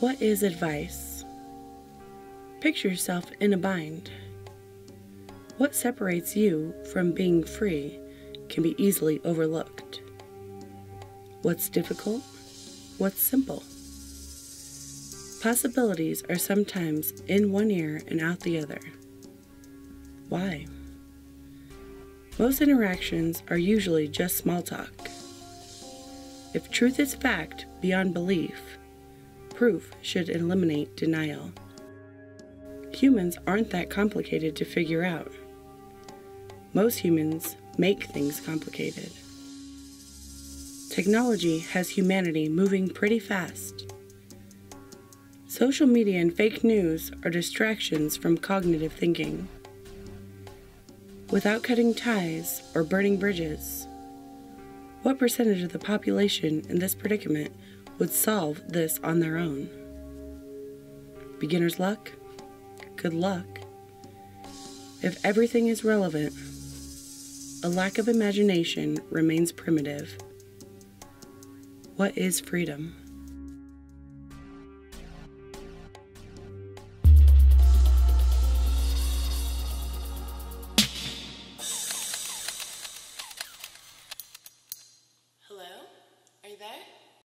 What is advice? Picture yourself in a bind. What separates you from being free can be easily overlooked. What's difficult? What's simple? Possibilities are sometimes in one ear and out the other. Why? Most interactions are usually just small talk. If truth is fact beyond belief, proof should eliminate denial. Humans aren't that complicated to figure out. Most humans make things complicated. Technology has humanity moving pretty fast. Social media and fake news are distractions from cognitive thinking. Without cutting ties or burning bridges, what percentage of the population in this predicament would solve this on their own. Beginner's luck? Good luck. If everything is relevant, a lack of imagination remains primitive. What is freedom?